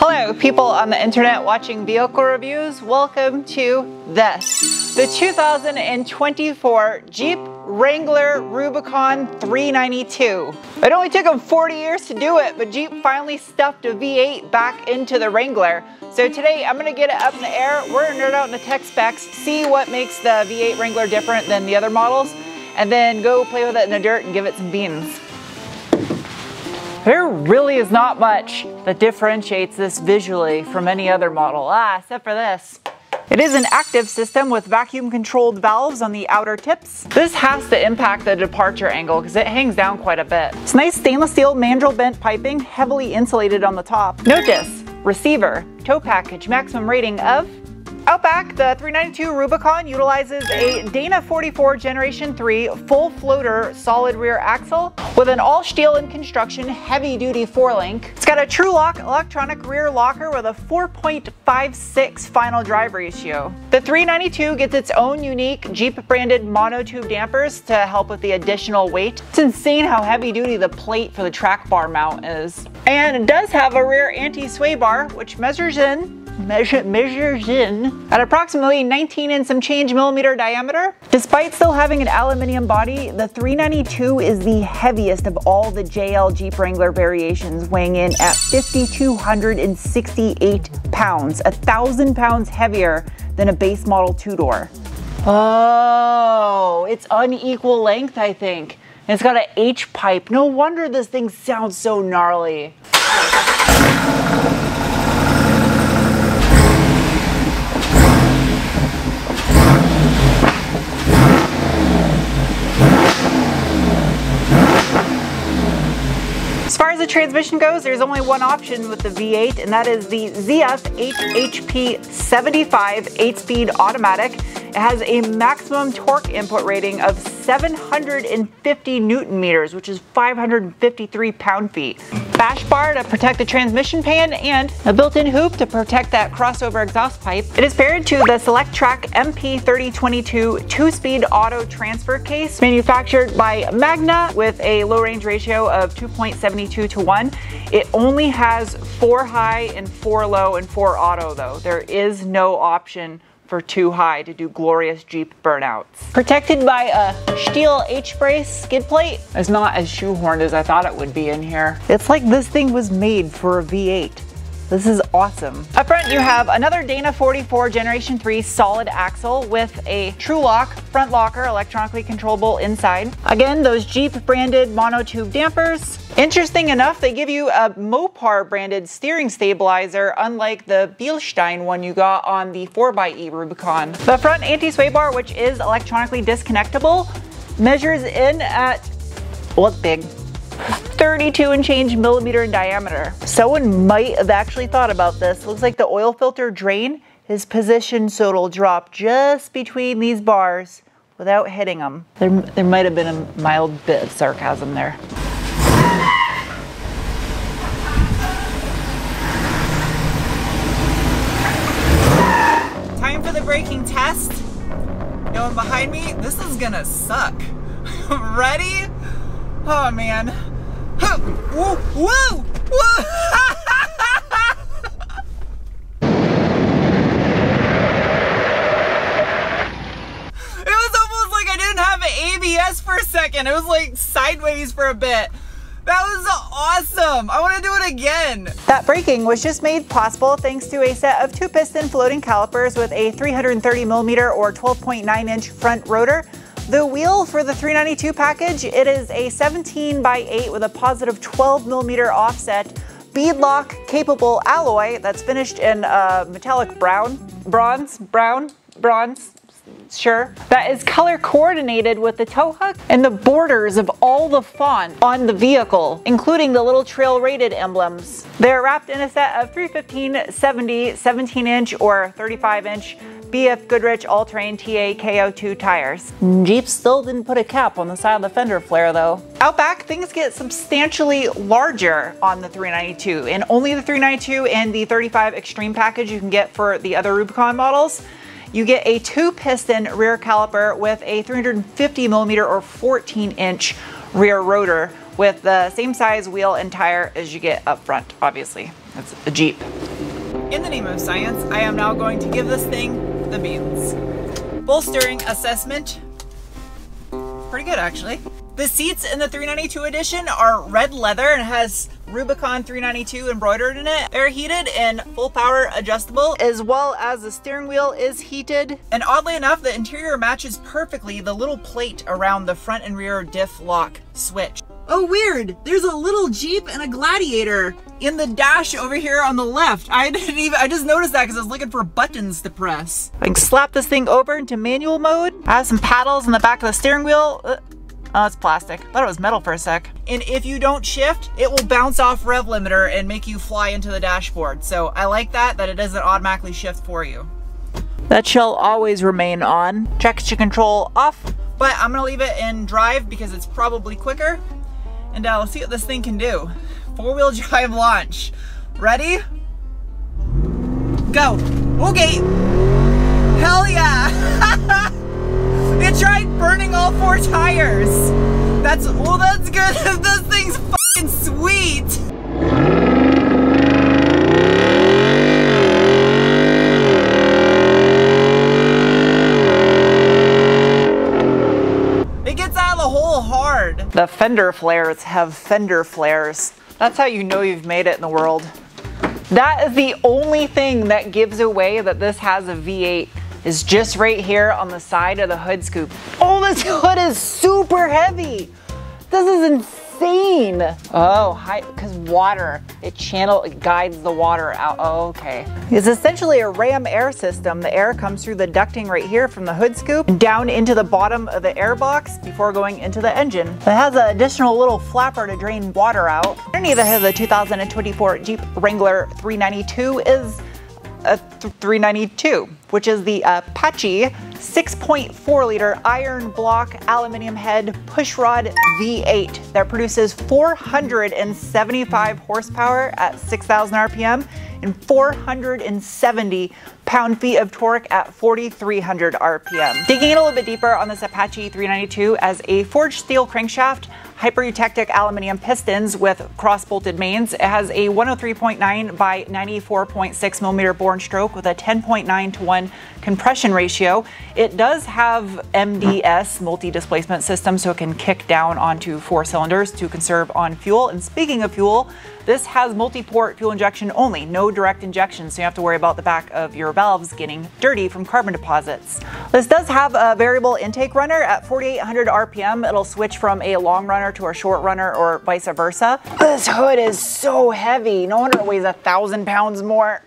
Hello, people on the internet watching vehicle reviews. Welcome to this, the 2024 Jeep Wrangler Rubicon 392. It only took them 40 years to do it, but Jeep finally stuffed a V8 back into the Wrangler. So today I'm gonna get it up in the air. We're gonna nerd out in the tech specs, see what makes the V8 Wrangler different than the other models, and then go play with it in the dirt and give it some beans. There really is not much that differentiates this visually from any other model, ah, except for this. It is an active system with vacuum controlled valves on the outer tips. This has to impact the departure angle because it hangs down quite a bit. It's nice stainless steel mandrel bent piping, heavily insulated on the top. Notice, receiver, tow package, maximum rating of Outback, the 392 Rubicon utilizes a Dana 44 Generation 3 full floater solid rear axle with an all steel in construction heavy duty four link. It's got a Tru-Lok electronic rear locker with a 4.56 final drive ratio. The 392 gets its own unique Jeep branded monotube dampers to help with the additional weight. It's insane how heavy duty the plate for the track bar mount is. And it does have a rear anti-sway bar which measures in measure, measures in at approximately 19 and some change millimeter diameter. Despite still having an aluminium body, the 392 is the heaviest of all the JL Jeep Wrangler variations, weighing in at 5,268 pounds, a thousand pounds heavier than a base model two-door. Oh, it's unequal length, I think. And it's got an H pipe. No wonder this thing sounds so gnarly. Transmission goes, there's only one option with the V8, and that is the ZF 8HP 75 8-speed automatic. It has a maximum torque input rating of 750 newton meters, which is 553 pound-feet. Bash bar to protect the transmission pan and a built-in hoop to protect that crossover exhaust pipe. It is paired to the Selec-Trac MP3022 two-speed auto transfer case manufactured by Magna with a low range ratio of 2.72 to 1. It only has four high and four low and four auto though. There is no option for too high to do glorious Jeep burnouts. Protected by a steel H-brace skid plate. It's not as shoehorned as I thought it would be in here. It's like this thing was made for a V8. This is awesome. Up front, you have another Dana 44 Generation 3 solid axle with a Tru-Lok front locker, electronically controllable inside. Again, those Jeep branded monotube dampers. Interesting enough, they give you a Mopar branded steering stabilizer, unlike the Bilstein one you got on the 4xe Rubicon. The front anti-sway bar, which is electronically disconnectable, measures in at, well, big, 32 and change millimeter in diameter. Someone might have actually thought about this. Looks like the oil filter drain is positioned so it'll drop just between these bars without hitting them. There, there might have been a mild bit of sarcasm there. Time for the braking test. No one behind me, this is gonna suck. Ready? Oh man. Whoa, whoa, whoa! it was almost like I didn't have ABS for a second. It was like sideways for a bit. That was awesome. I want to do it again. That braking was just made possible thanks to a set of two piston floating calipers with a 330 millimeter or 12.9 inch front rotor the wheel for the 392 package, it is a 17 by 8 with a positive 12 millimeter offset beadlock capable alloy that's finished in uh, metallic brown, bronze, brown, bronze, sure. That is color coordinated with the tow hook and the borders of all the font on the vehicle, including the little trail rated emblems. They're wrapped in a set of 315, 70, 17 inch or 35 inch BF Goodrich All-Terrain TA KO2 tires. Jeep still didn't put a cap on the side of the fender flare though. Out back, things get substantially larger on the 392 and only the 392 and the 35 Extreme package you can get for the other Rubicon models. You get a two piston rear caliper with a 350 millimeter or 14 inch rear rotor with the same size wheel and tire as you get up front, obviously. It's a Jeep. In the name of science, I am now going to give this thing the beans. Bolstering assessment. Pretty good, actually. The seats in the 392 edition are red leather and has Rubicon 392 embroidered in it. They're heated and full power adjustable, as well as the steering wheel is heated. And oddly enough, the interior matches perfectly the little plate around the front and rear diff lock switch. Oh, weird. There's a little Jeep and a Gladiator in the dash over here on the left. I didn't even, I just noticed that because I was looking for buttons to press. I can slap this thing over into manual mode. I have some paddles in the back of the steering wheel. Uh, Uh, Oh, it's plastic. Thought it was metal for a sec. And if you don't shift, it will bounce off rev limiter and make you fly into the dashboard. So I like that, that it doesn't automatically shift for you. That shall always remain on. Traction control off, but I'm gonna leave it in drive because it's probably quicker. And uh, let's see what this thing can do. Four wheel drive launch. Ready? Go. Okay. Hell yeah. It tried burning all four tires. That's, well that's good. this thing's fucking sweet. It gets out of the hole hard. The fender flares have fender flares. That's how you know you've made it in the world. That is the only thing that gives away that this has a V8 is just right here on the side of the hood scoop. Oh, this hood is super heavy. This is insane. Oh, because water, it channel, it guides the water out. Oh, okay. It's essentially a ram air system. The air comes through the ducting right here from the hood scoop down into the bottom of the air box before going into the engine. It has an additional little flapper to drain water out. Underneath the the 2024 Jeep Wrangler 392 is a 392, which is the Apache 6.4 liter iron block aluminum head pushrod V8 that produces 475 horsepower at 6,000 RPM and 470 pound-feet of torque at 4,300 RPM. Digging in a little bit deeper on this Apache 392 as a forged steel crankshaft, hyper-eutectic aluminum pistons with cross-bolted mains. It has a 103.9 by 94.6 millimeter bore stroke with a 10.9 to 1 compression ratio. It does have MDS, multi-displacement system, so it can kick down onto four cylinders to conserve on fuel. And speaking of fuel, this has multi-port fuel injection only, no direct injection, so you have to worry about the back of your valves getting dirty from carbon deposits. This does have a variable intake runner at 4,800 RPM. It'll switch from a long runner to a short runner or vice versa. This hood is so heavy. No wonder it weighs a thousand pounds more.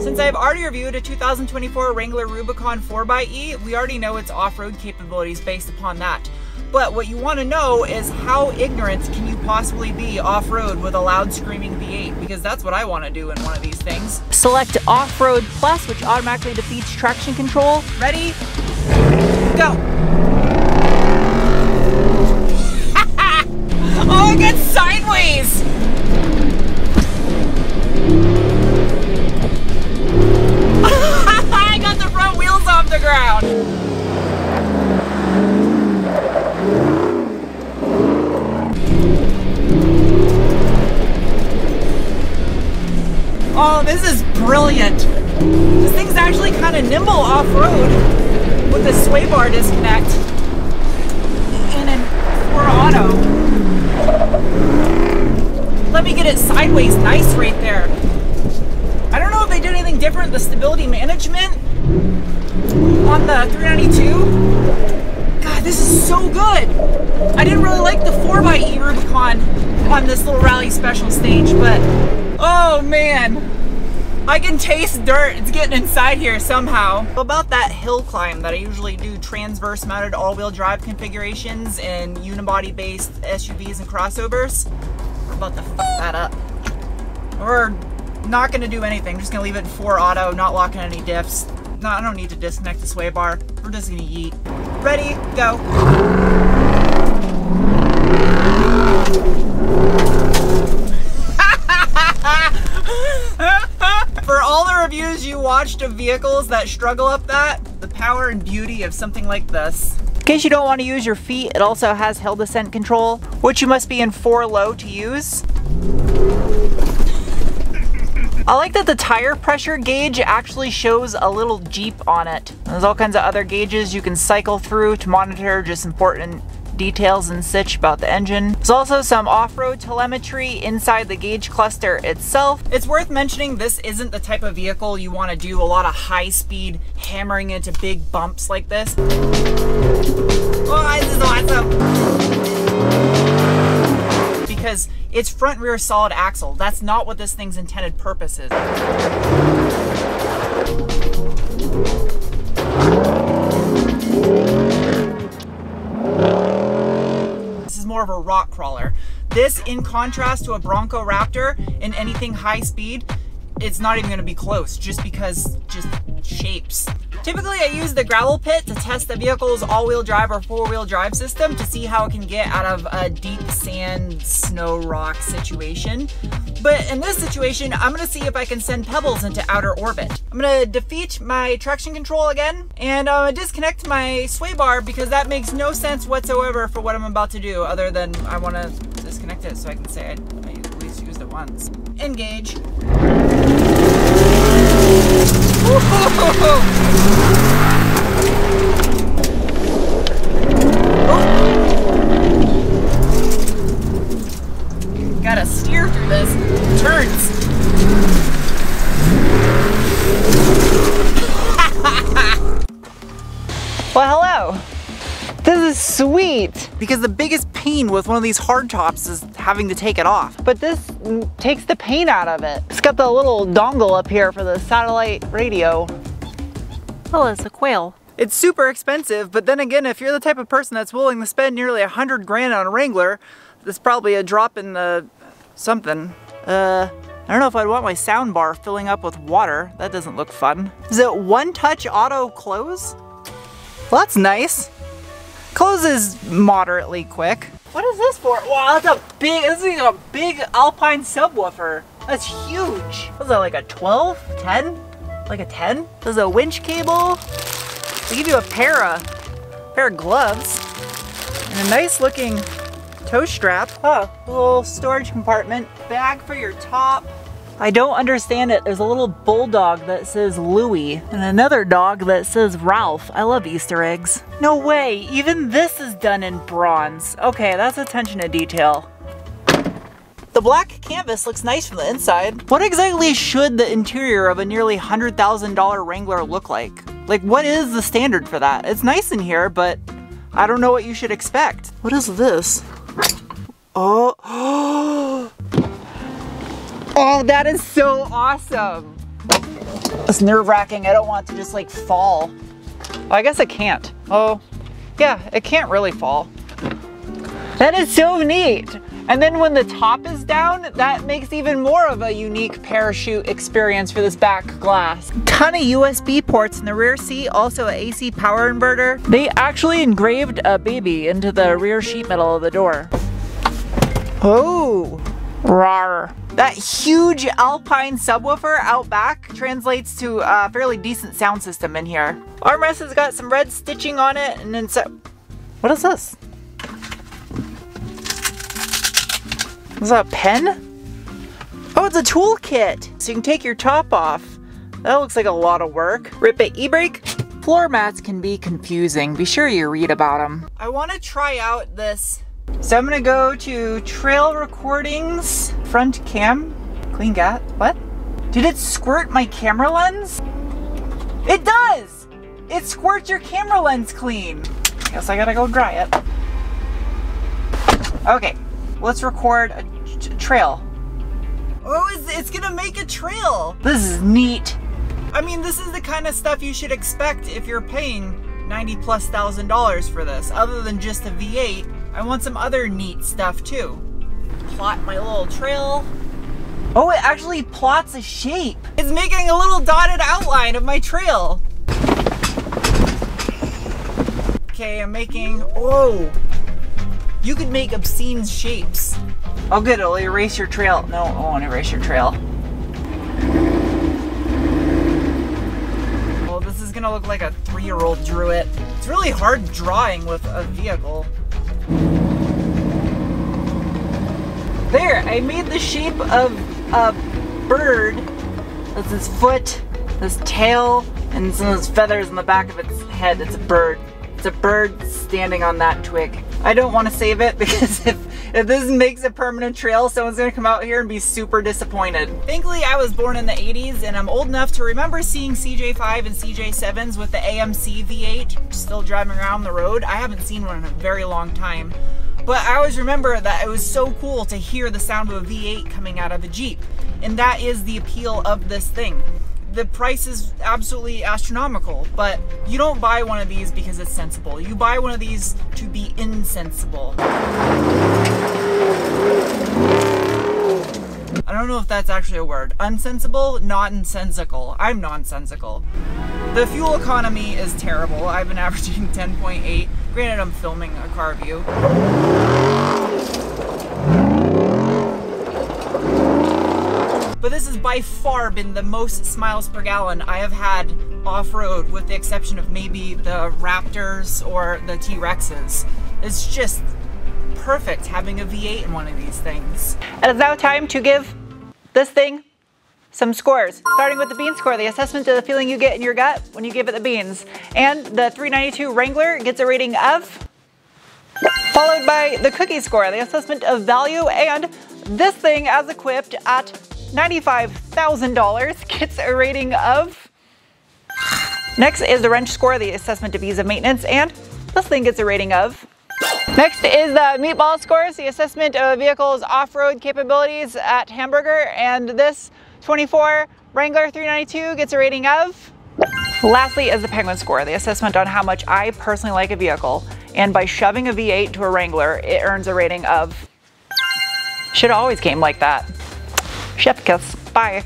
Since I've already reviewed a 2024 Wrangler Rubicon 4xE, we already know its off-road capabilities based upon that. But what you want to know is how ignorant can you possibly be off-road with a loud screaming V8? Because that's what I want to do in one of these things. Select Off-Road Plus, which automatically defeats traction control. Ready? Go! oh, it gets sideways! Nimble off-road with the sway bar disconnect in an 4 auto. Let me get it sideways nice right there. I don't know if they did anything different, the stability management on the 392. God, this is so good. I didn't really like the 4xE Rubicon on this little rally special stage, but oh man, I can taste dirt. It's getting inside here somehow. About that hill climb that I usually do transverse mounted all-wheel drive configurations in unibody based SUVs and crossovers. We're about to fuck that up. We're not gonna do anything. Just gonna leave it in 4 auto, not locking any diffs. No, I don't need to disconnect the sway bar. We're just gonna yeet. Ready, go. For all the reviews you watched of vehicles that struggle up that, the power and beauty of something like this. In case you don't want to use your feet, it also has hill descent control, which you must be in 4 low to use. I like that the tire pressure gauge actually shows a little Jeep on it. There's all kinds of other gauges you can cycle through to monitor just important details and such about the engine. There's also some off-road telemetry inside the gauge cluster itself. It's worth mentioning this isn't the type of vehicle you want to do a lot of high speed hammering into big bumps like this. Oh, this is awesome! Because it's front rear solid axle. That's not what this thing's intended purpose is. More of a rock crawler. This, in contrast to a Bronco Raptor in anything high speed, it's not even gonna be close just because just shapes. Typically I use the gravel pit to test the vehicle's all-wheel drive or four-wheel drive system to see how it can get out of a deep sand, snow, rock situation. But in this situation, I'm gonna see if I can send pebbles into outer orbit. I'm gonna defeat my traction control again, and I'm gonna disconnect my sway bar because that makes no sense whatsoever for what I'm about to do, other than I wanna disconnect it so I can say I, I at least used it once. Engage. Gotta steer through this. Turns. well, hello. This is sweet because the biggest pain with one of these hardtops is having to take it off. But this takes the pain out of it. It's got the little dongle up here for the satellite radio. Oh, it's a quail. It's super expensive, but then again, if you're the type of person that's willing to spend nearly a hundred grand on a Wrangler, that's probably a drop in the something. Uh, I don't know if I'd want my sound bar filling up with water. That doesn't look fun. Is it one touch auto close? Well, that's nice. Closes moderately quick. What is this for? Wow, that's a big, this is a big Alpine subwoofer. That's huge. Was that like a 12, 10? Like a 10? There's a winch cable. They give you a pair of, pair of gloves and a nice looking tow strap. A little storage compartment. Bag for your top. I don't understand it. There's a little bulldog that says Louie and another dog that says Ralph. I love Easter eggs. No way, even this is done in bronze. Okay, that's attention to detail. The black canvas looks nice from the inside. What exactly should the interior of a nearly $100,000 Wrangler look like? Like, what is the standard for that? It's nice in here, but I don't know what you should expect. What is this? Oh, Oh, that is so awesome. It's nerve wracking. I don't want to just like fall. I guess it can't. Oh, yeah, it can't really fall. That is so neat. And then when the top is down, that makes even more of a unique parachute experience for this back glass. Ton of USB ports in the rear seat, also an AC power inverter. They actually engraved a baby into the rear sheet metal of the door. Oh, rar. That huge Alpine subwoofer out back translates to a fairly decent sound system in here. Armrest has got some red stitching on it and then so... What is this? Is that a pen? Oh, it's a toolkit! So you can take your top off. That looks like a lot of work. Rip it e-brake. Floor mats can be confusing. Be sure you read about them. I want to try out this so I'm gonna go to trail recordings, front cam, clean gat, what? Did it squirt my camera lens? It does! It squirts your camera lens clean. Guess I gotta go dry it. Okay, let's record a trail. Oh, it's, it's gonna make a trail. This is neat. I mean, this is the kind of stuff you should expect if you're paying 90 plus thousand dollars for this, other than just a V8 I want some other neat stuff too. Plot my little trail. Oh, it actually plots a shape. It's making a little dotted outline of my trail. Okay, I'm making, oh, you could make obscene shapes. Oh good, it'll erase your trail. No, I won't erase your trail. Well, this is gonna look like a three-year-old drew it. It's really hard drawing with a vehicle. There, I made the shape of a bird. That's its foot, this tail, and some of those feathers on the back of its head. It's a bird. It's a bird standing on that twig. I don't want to save it because if if this makes a permanent trail, someone's gonna come out here and be super disappointed. Thankfully, I was born in the 80s and I'm old enough to remember seeing CJ5 and CJ7s with the AMC V8 still driving around the road. I haven't seen one in a very long time. But I always remember that it was so cool to hear the sound of a V8 coming out of a Jeep. And that is the appeal of this thing the price is absolutely astronomical, but you don't buy one of these because it's sensible. You buy one of these to be insensible. I don't know if that's actually a word. Unsensible, not nonsensical. I'm nonsensical. The fuel economy is terrible. I've been averaging 10.8. Granted, I'm filming a car view. This has by far been the most miles per gallon I have had off-road with the exception of maybe the Raptors or the T-Rexes. It's just perfect having a V8 in one of these things. It is now time to give this thing some scores, starting with the bean score, the assessment of the feeling you get in your gut when you give it the beans. And the 392 Wrangler gets a rating of, followed by the cookie score, the assessment of value, and this thing as equipped at $95,000 gets a rating of. Next is the wrench score, the assessment of ease of maintenance, and this thing gets a rating of. Next is the meatball scores, the assessment of a vehicle's off-road capabilities at Hamburger, and this 24 Wrangler 392 gets a rating of. Lastly is the penguin score, the assessment on how much I personally like a vehicle, and by shoving a V8 to a Wrangler, it earns a rating of. Should always came like that. Chef kiss. Bye.